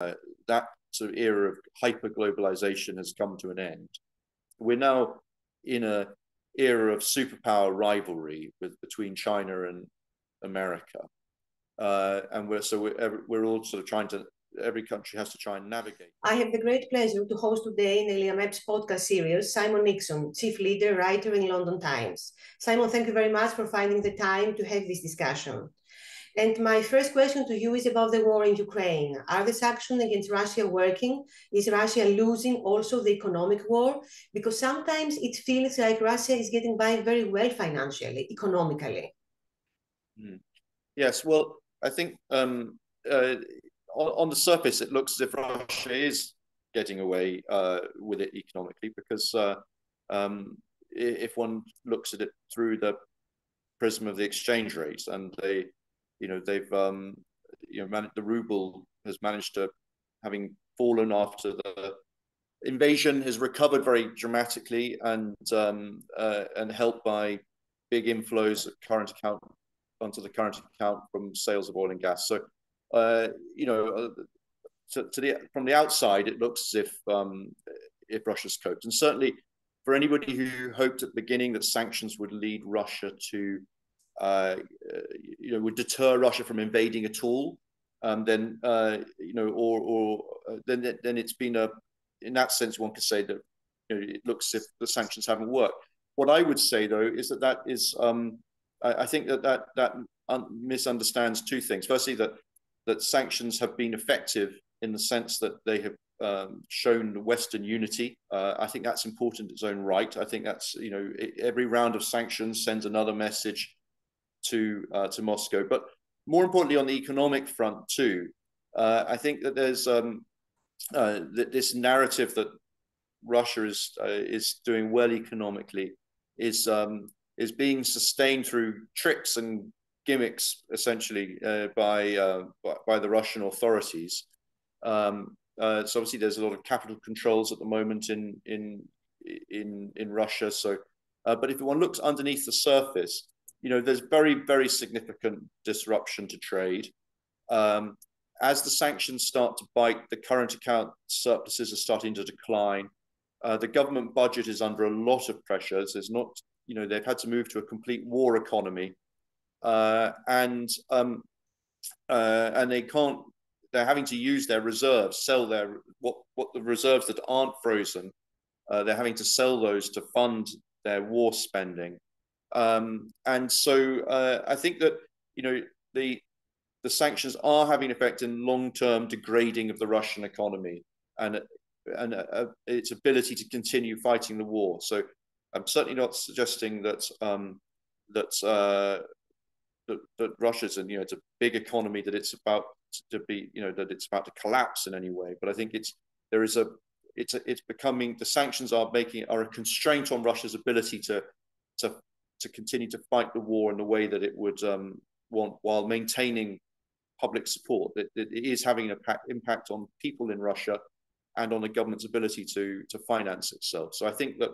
that sort of era of hyper globalization has come to an end. We're now in a era of superpower rivalry with between China and America, uh, and we're so we're, we're all sort of trying to. Every country has to try and navigate. I have the great pleasure to host today in ELIAMEP's podcast series Simon Nixon, chief leader, writer in London Times. Simon, thank you very much for finding the time to have this discussion. And my first question to you is about the war in Ukraine. Are the sanctions against Russia working? Is Russia losing also the economic war? Because sometimes it feels like Russia is getting by very well financially, economically. Mm. Yes, well, I think um, uh, on, on, the surface it looks as if Russia is getting away uh, with it economically because uh, um, if one looks at it through the prism of the exchange rate and they you know they've um, you know managed, the ruble has managed to having fallen after the invasion has recovered very dramatically and um, uh, and helped by big inflows of current account onto the current account from sales of oil and gas. So uh, you know. Uh, to, to, the from the outside, it looks as if um, if Russia's coped, and certainly for anybody who hoped at the beginning that sanctions would lead Russia to uh, you know, would deter Russia from invading at all, um, then uh, you know, or or uh, then then it's been a in that sense one could say that you know, it looks as if the sanctions haven't worked. What I would say though is that that is um, I, I, think that that that misunderstands two things. Firstly, that that sanctions have been effective in the sense that they have um, shown Western unity. Uh, I think that's important in its own right. I think that's you know every round of sanctions sends another message to uh, to Moscow. But more importantly, on the economic front too, uh, I think that there's um, uh, that this narrative that Russia is uh, is doing well economically is um, is being sustained through tricks and gimmicks, essentially uh, by, uh, by, by the Russian authorities. Um, so obviously, there's a lot of capital controls at the moment in in in in Russia. So, but if one looks underneath the surface, you know, there's very, very significant disruption to trade. Um, as the sanctions start to bite, the current account surpluses are starting to decline. Uh, the government budget is under a lot of pressures. There's not, you know, they've had to move to a complete war economy, uh, and um, uh, and they can't. They're having to use their reserves, sell their what what the reserves that aren't frozen. Uh, they're having to sell those to fund their war spending. Um, and so uh, I think that you know the the sanctions are having effect in long term degrading of the Russian economy and and uh, its ability to continue fighting the war. So I'm certainly not suggesting that um, that, uh, that that Russia's and you know it's a big economy that it's about to be you know that it's about to collapse in any way. But I think it's there is a it's a, it's becoming the sanctions are making are a constraint on Russia's ability to to to continue to fight the war in the way that it would um, want while maintaining public support. That it, is having an impact, impact on people in Russia and on the government's ability to to finance itself. So I think that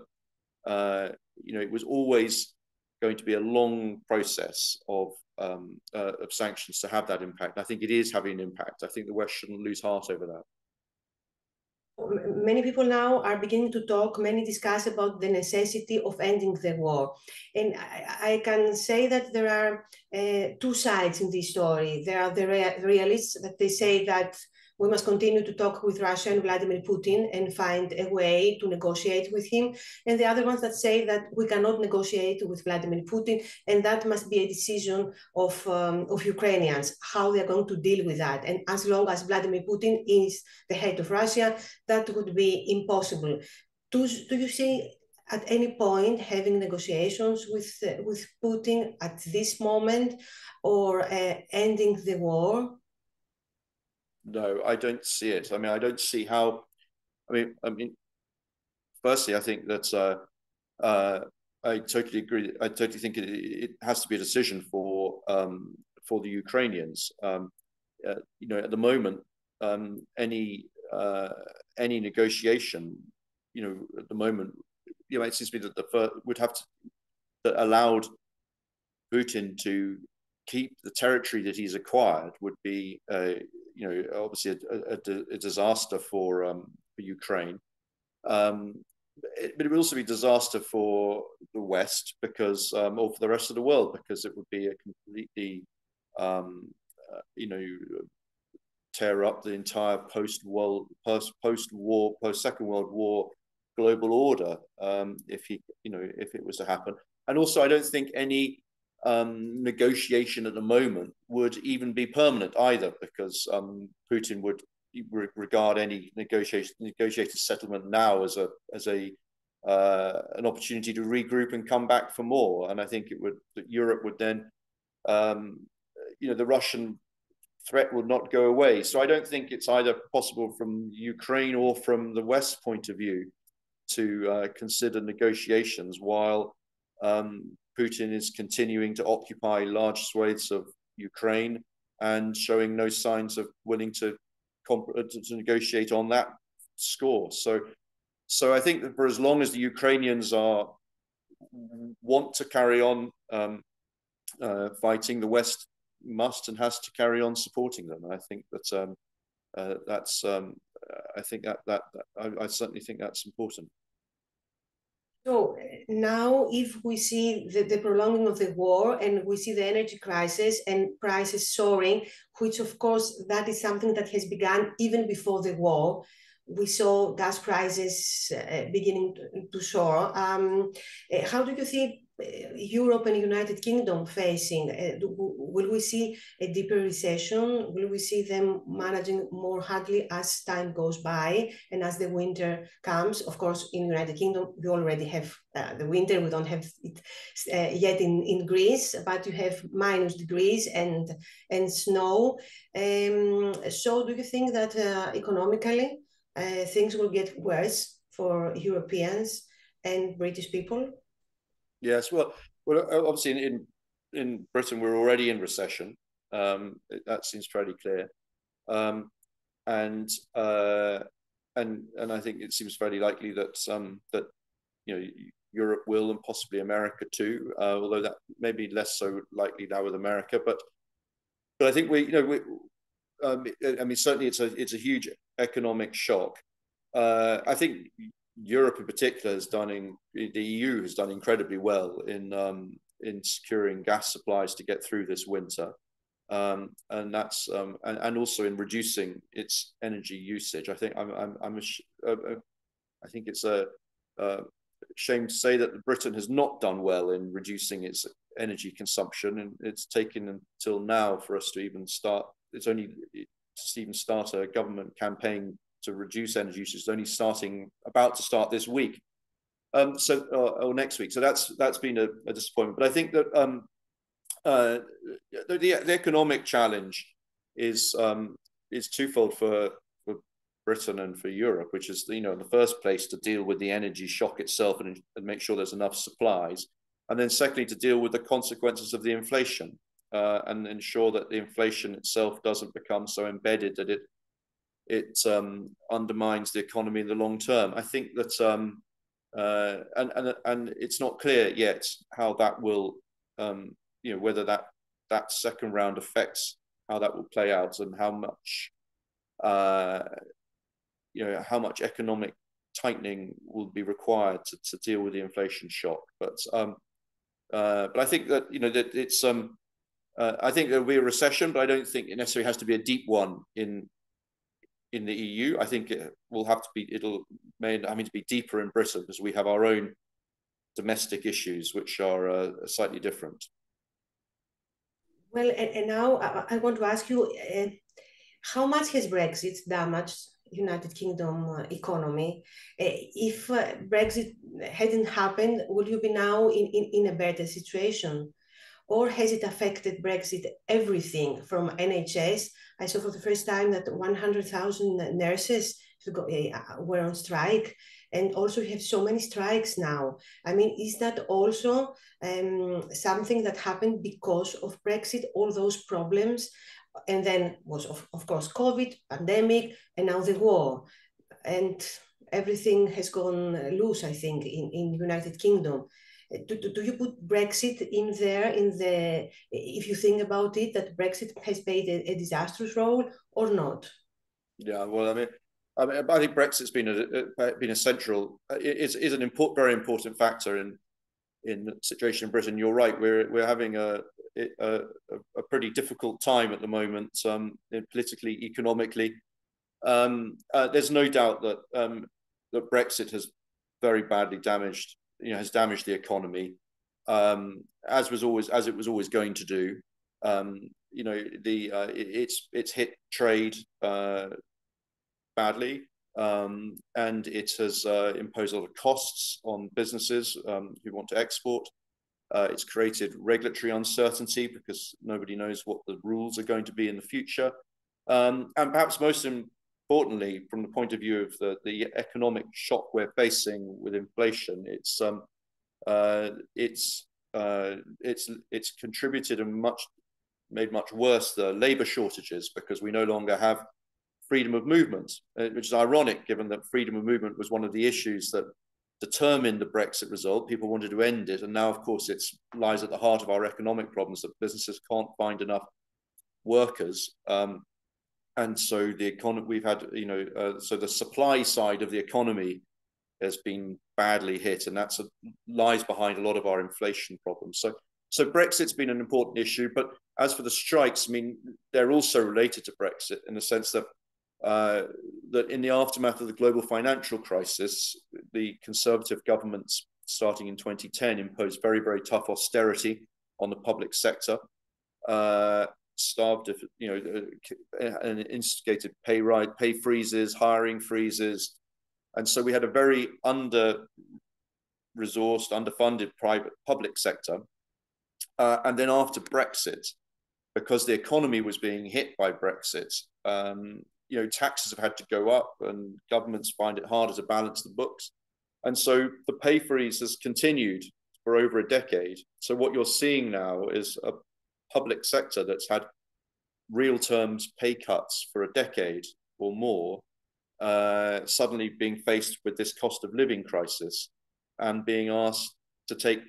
uh, you know it was always going to be a long process of um, uh, of sanctions to have that impact. I think it is having an impact. I think the West shouldn't lose heart over that many people now are beginning to talk, many discuss about the necessity of ending the war. And I, I can say that there are uh, two sides in this story. There are the rea realists that they say that we must continue to talk with Russia and Vladimir Putin and find a way to negotiate with him. And the other ones that say that we cannot negotiate with Vladimir Putin, and that must be a decision of, um, of Ukrainians, how they're going to deal with that. And as long as Vladimir Putin is the head of Russia, that would be impossible. Do, do you see at any point having negotiations with uh, with Putin at this moment or uh, ending the war? No, I don't see it. I mean, I don't see how. I mean, I mean, firstly, I think that uh, uh, I totally agree. I totally think it, it has to be a decision for um, for the Ukrainians. Um, uh, you know, at the moment, um, any uh, any negotiation, you know, at the moment, you know, it seems to me that the first would have to that allowed Putin to keep the territory that he's acquired would be you know, obviously a, a, a disaster for um, for Ukraine. Um, it, but it would also be disaster for the West because, um, or for the rest of the world, because it would be a completely, um, uh, you know, tear up the entire post-world, post post-war, post-Second World War global order um, if he, you know, if it was to happen. And also, I don't think any um, negotiation at the moment would even be permanent either, because um, Putin would re regard any negotiation negotiated settlement now as a as a uh, an opportunity to regroup and come back for more. And I think it would that Europe would then, um, you know, the Russian threat would not go away. So I don't think it's either possible from Ukraine or from the West point of view to uh, consider negotiations while um, Putin is continuing to occupy large swathes of Ukraine and showing no signs of willing to, uh, to negotiate on that score. So, so I think that for as long as the Ukrainians are want to carry on um, uh, fighting, the West must and has to carry on supporting them. I think that um, uh, that's um, I think that that, that I, I certainly think that's important. So now, if we see the, the, prolonging of the war and we see the energy crisis and prices soaring, which of course that is something that has begun even before the war. We saw gas prices uh, beginning to, to soar. Um, uh, how do you see Europe and United Kingdom facing? Uh, will we see a deeper recession? Will we see them managing more hardly as time goes by and as the winter comes? Of course, in United Kingdom, we already have uh, the winter. We don't have it uh, yet in, in Greece, but you have minus degrees and and snow. Um, so, do you think that uh, economically uh, things will get worse for Europeans and British people? Yes, well, well, obviously in in, in Britain we're already in recession. Um, that seems fairly clear, um, and uh, and and I think it seems fairly likely that um, that you know Europe will and possibly America too, uh, although that may be less so likely now with America. But but I think we you know we, um, I mean certainly it's a it's a huge economic shock. Uh, I think Europe in particular has done in the EU has done incredibly well in um, in securing gas supplies to get through this winter, um, and that's um, and, and also in reducing its energy usage. I think I'm I'm, I'm a, a, a, I think it's a, a shame to say that Britain has not done well in reducing its energy consumption, and it's taken until now for us to even start. It's only to even start a government campaign to reduce energy usage is only starting about to start this week. Um, so or, or, next week. So that's that's been a, a disappointment. But I think that um, uh, the, the, the economic challenge is um, is twofold for for Britain and for Europe, which is you know in the first place to deal with the energy shock itself and, and make sure there's enough supplies, and then secondly to deal with the consequences of the inflation uh, and ensure that the inflation itself doesn't become so embedded that it it um, undermines the economy in the long term. I think that, um, uh, and, and, and it's not clear yet how that will, um, you know, whether that, that second round affects how that will play out and how much, uh, you know, how much economic tightening will be required to, to deal with the inflation shock. But, um, uh, but I think that, you know, that it's, um, uh, I think there'll be a recession, but I don't think it necessarily has to be a deep one in in the EU. I think it will have to be, it'll may I mean to be deeper in Britain because we have our own domestic issues which are uh, slightly different. Well, and, and now I, I, want to ask you, uh, how much has Brexit damaged United Kingdom uh, economy? Uh, if uh, Brexit hadn't happened, would you be now in, in, in a better situation? Or has it affected Brexit everything from NHS I saw for the first time that 100,000 nurses eh, were on strike. And also we have so many strikes now. I mean, is that also um, something that happened because of Brexit, all those problems? And then was, of, of course, COVID, pandemic, and now the war. And everything has gone loose, I think, in, in United Kingdom. Do, do, you put Brexit in there in the if you think about it that Brexit has played a, a disastrous role or not? Yeah, well, I mean, I mean, I think Brexit's been a, been a central is is an important, very important factor in in the situation in Britain. You're right. We're we're having a a, a pretty difficult time at the moment, um, politically, economically. Um, uh, there's no doubt that um, that Brexit has very badly damaged, you know, has damaged the economy, um, as was always as it was always going to do. Um, you know, the uh, it, it's it's hit trade uh, badly, um, and it has uh, imposed a lot of costs on businesses um, who want to export. Uh, it's created regulatory uncertainty because nobody knows what the rules are going to be in the future. Um, and perhaps most importantly, from the point of view of the, the economic shock we're facing with inflation, it's um, uh, it's uh, it's it's contributed and much made much worse the labour shortages because we no longer have freedom of movement, uh, which is ironic given that freedom of movement was one of the issues that determined the Brexit result. People wanted to end it, and now, of course, it lies at the heart of our economic problems that businesses can't find enough workers. Um, and so the economy we've had, you know, uh, so the supply side of the economy has been badly hit, and that's a, lies behind a lot of our inflation problems. So, so Brexit's been an important issue, but as for the strikes, I mean, they're also related to Brexit in the sense that uh, that in the aftermath of the global financial crisis, the Conservative governments starting in 2010 imposed very, very tough austerity on the public sector, uh, starved, of you know, uh, and instigated pay right, pay freezes, hiring freezes, and so we had a very under resourced, underfunded private public sector. Uh, and then after Brexit, because the economy was being hit by Brexit, um, you know, taxes have had to go up and governments find it harder to balance the books. And so the pay freeze has continued for over a decade. So what you're seeing now is a public sector that's had real terms pay cuts for a decade or more, uh, suddenly being faced with this cost of living crisis and being asked to take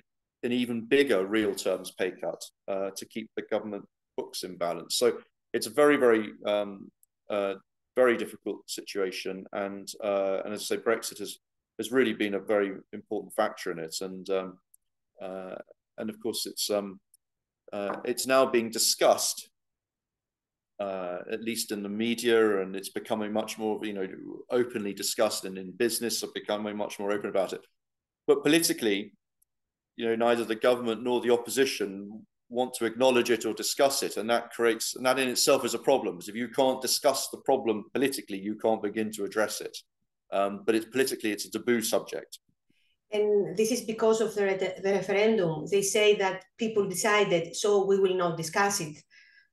an even bigger real terms pay cut uh, to keep the government books in balance. So it's a very, very um, uh, very difficult situation. And uh, and as I say, Brexit has has really been a very important factor in it. And um, uh, and of course, it's um, uh, it's now being discussed. Uh, at least in the media, and it's becoming much more, you know, openly discussed, and in business, are becoming much more open about it. But politically, you know, neither the government nor the opposition want to acknowledge it or discuss it and that creates and that in itself is a problem because if you can't discuss the problem politically you can't begin to address it um, but it's politically it's a taboo subject and this is because of the, the referendum. They say that people decided so we will not discuss it.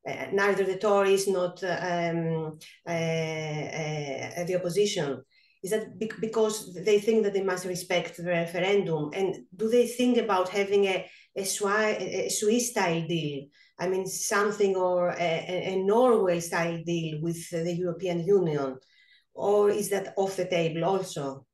Uh, neither the tories not uh, um, uh, the opposition. Is that because they think that they must respect the referendum? And do they think about having a a, Swiss style deal. I mean, something or a, a Norway style deal with the European Union, or is that off the table also?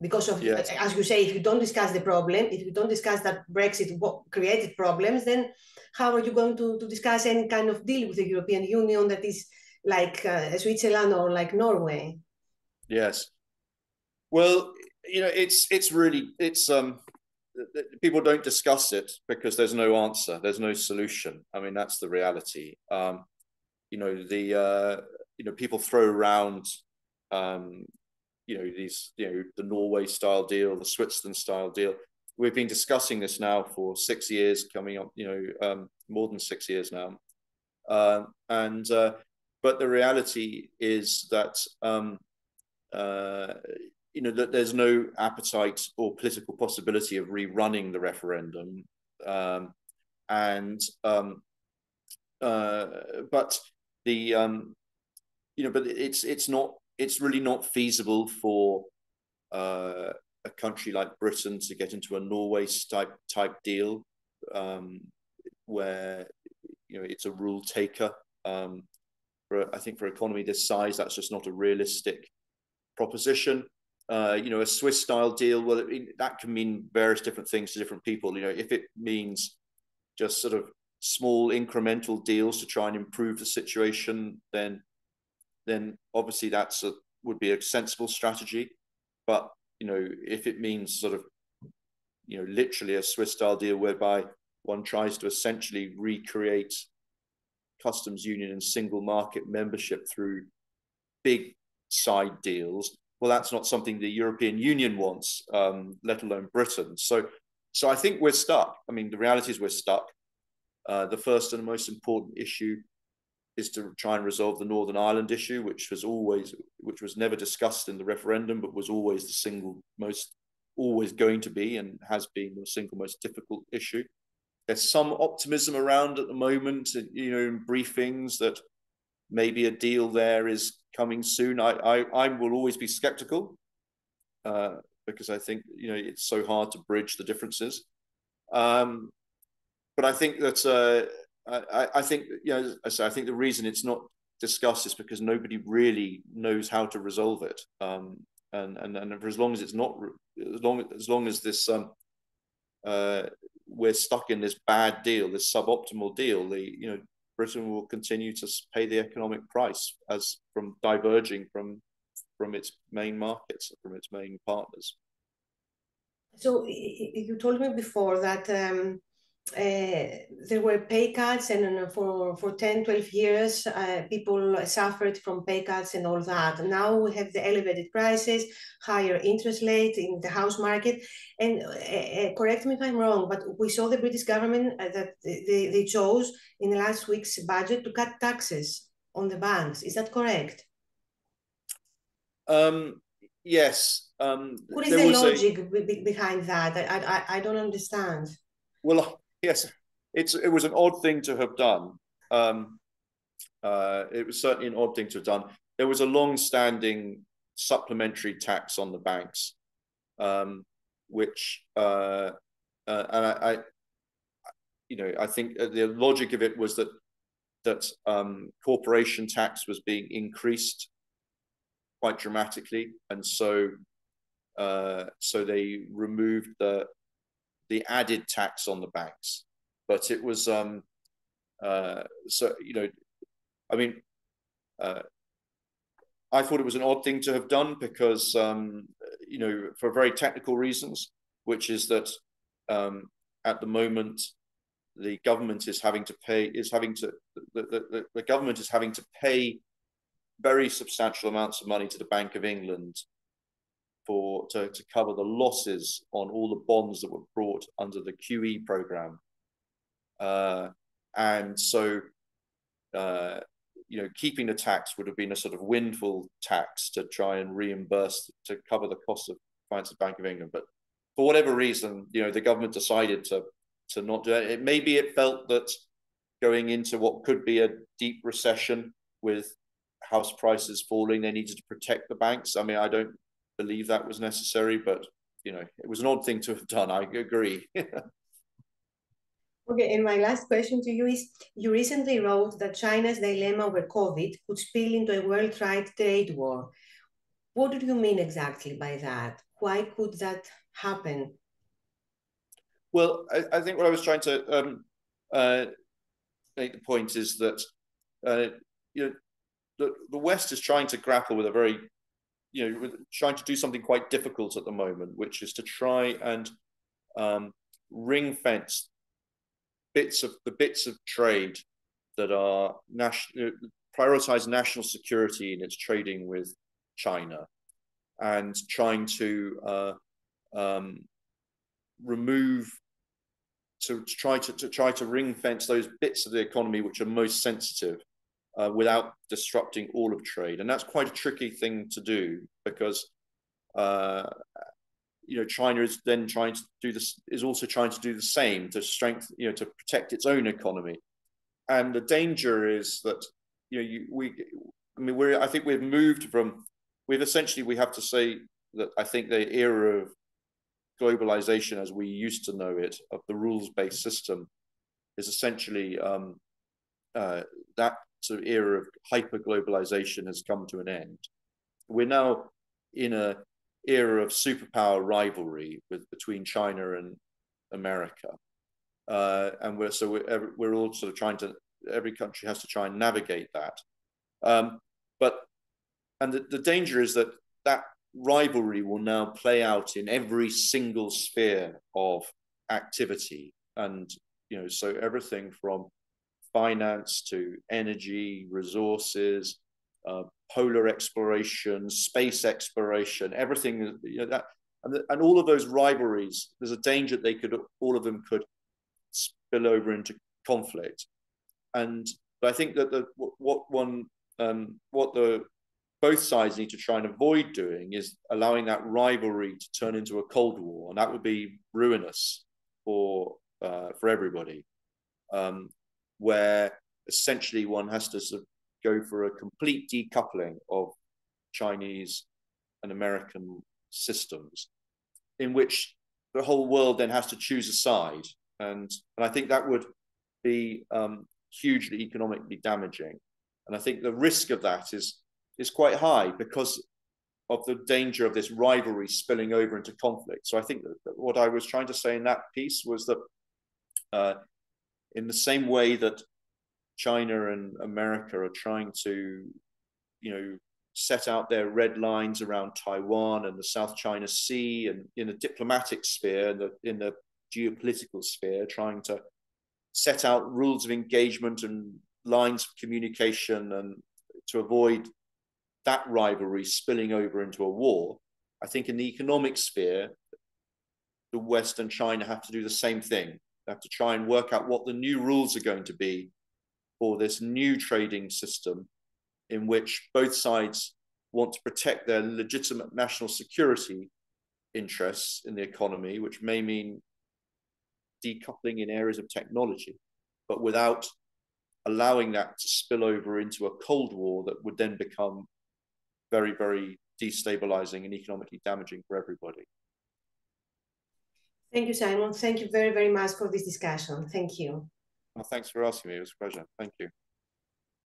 Because of, yes. as you say, if you don't discuss the problem, if you don't discuss that Brexit created problems, then how are you going to, to discuss any kind of deal with the European Union that is like uh, Switzerland or like Norway? Yes. Well, you know, it's it's really it's um people don't discuss it because there's no answer, there's no solution. I mean, that's the reality. Um, you know, the uh, you know people throw around, um, you know, these you know the Norway style deal, the Switzerland style deal. We've been discussing this now for six years, coming up, you know, um, more than six years now, uh, and uh, but the reality is that um, uh, you know that there's no appetite or political possibility of rerunning the referendum, um, and um, uh, but the um, you know, but it's it's not it's really not feasible for uh, a country like Britain to get into a Norway type type deal um, where you know it's a rule taker. Um, for I think for economy this size, that's just not a realistic proposition. uh, you know, a Swiss style deal, well, it, that can mean various different things to different people. You know, if it means just sort of small incremental deals to try and improve the situation, then then obviously that's a would be a sensible strategy. But you know, if it means sort of you know literally a Swiss style deal whereby one tries to essentially recreate customs union and single market membership through big side deals, well, that's not something the European Union wants, um, let alone Britain. So, so I think we're stuck. I mean, the reality is we're stuck. Uh, the first and most important issue is to try and resolve the Northern Ireland issue, which was always, which was never discussed in the referendum, but was always the single most, always going to be, and has been the single most difficult issue. There's some optimism around at the moment, you know, in briefings that maybe a deal there is coming soon. I I, I will always be skeptical uh, because I think you know it's so hard to bridge the differences. Um, but I think that uh, I, I think you know I, say, I think the reason it's not discussed is because nobody really knows how to resolve it. Um, and and and for as long as it's not as long as long as this um, uh, we're stuck in this bad deal, this suboptimal deal, the you know Britain will continue to pay the economic price as from diverging from from its main markets, from its main partners. So you told me before that um, there were pay cuts and for, for 10, 12 years, uh, people suffered from pay cuts and all that. Now we have the elevated prices, higher interest rate in the house market. And uh, correct me if I'm wrong, but we saw the British government that they, they chose in the last week's budget to cut taxes on the banks. Is that correct? Um, yes. Um, what is the logic a... behind that? I, I, I don't understand. Well, yes, it's it was an odd thing to have done. Um, uh, it was certainly an odd thing to have done. There was a long-standing supplementary tax on the banks, um, which uh, uh, and I, I, you know, I think the logic of it was that that um, corporation tax was being increased quite dramatically, and so uh, so they removed the the added tax on the banks. But it was um, uh, so you know, I mean, uh, I thought it was an odd thing to have done because um, you know for very technical reasons, which is that um, at the moment the government is having to pay is having to the, the, the government is having to pay very substantial amounts of money to the Bank of England for to, to cover the losses on all the bonds that were brought under the QE program. Uh, and so, uh, you know, keeping the tax would have been a sort of windfall tax to try and reimburse to cover the cost of finance the Bank of England. But for whatever reason, you know, the government decided to to not do it. Maybe it felt that going into what could be a deep recession with house prices falling, they needed to protect the banks. I mean, I don't believe that was necessary, but you know, it was an odd thing to have done. I agree. okay, and my last question to you is: You recently wrote that China's dilemma over COVID could spill into a worldwide trade war. What do you mean exactly by that? Why could that happen? Well, I, I think what I was trying to um, uh, make the point is that uh, you know the, the West is trying to grapple with a very you know, trying to do something quite difficult at the moment, which is to try and um, ring fence bits of the bits of trade that are national prioritize national security in its trading with China, and trying to uh, um, remove to, to try to, to try to ring fence those bits of the economy which are most sensitive uh, without disrupting all of trade. And that's quite a tricky thing to do because, uh, you know, China is then trying to do this, is also trying to do the same to strengthen, you know, to protect its own economy. And the danger is that, you know, you, we, I mean, we're, I think we've moved from, we've essentially, we have to say that I think the era of globalization as we used to know it, of the rules based system, is essentially um, uh, that sort of era of hyper globalization has come to an end. We're now in a era of superpower rivalry with between China and America, uh, and we're so we're, we're all sort of trying to every country has to try and navigate that. Um, but and the, the danger is that that rivalry will now play out in every single sphere of activity, and you know so everything from finance to energy, resources, uh, polar exploration, space exploration, everything you know, that, and, the, and all of those rivalries. There's a danger that they could all of them could spill over into conflict, and but I think that the what one um, what the both sides need to try and avoid doing is allowing that rivalry to turn into a cold war, and that would be ruinous for uh, for everybody. Um, where essentially one has to sort of go for a complete decoupling of Chinese and American systems, in which the whole world then has to choose a side, and and I think that would be um, hugely economically damaging, and I think the risk of that is is quite high because of the danger of this rivalry spilling over into conflict. So I think that, that what I was trying to say in that piece was that uh, in the same way that China and America are trying to, you know, set out their red lines around Taiwan and the South China Sea and in the diplomatic sphere and the, in the geopolitical sphere, trying to set out rules of engagement and lines of communication and to avoid that rivalry spilling over into a war. I think in the economic sphere, the West and China have to do the same thing. Have to try and work out what the new rules are going to be for this new trading system in which both sides want to protect their legitimate national security interests in the economy, which may mean decoupling in areas of technology, but without allowing that to spill over into a Cold War that would then become very, very destabilizing and economically damaging for everybody. Thank you, Simon. Thank you very, very much for this discussion. Thank you. Well, thanks for asking me. It was a pleasure. Thank you.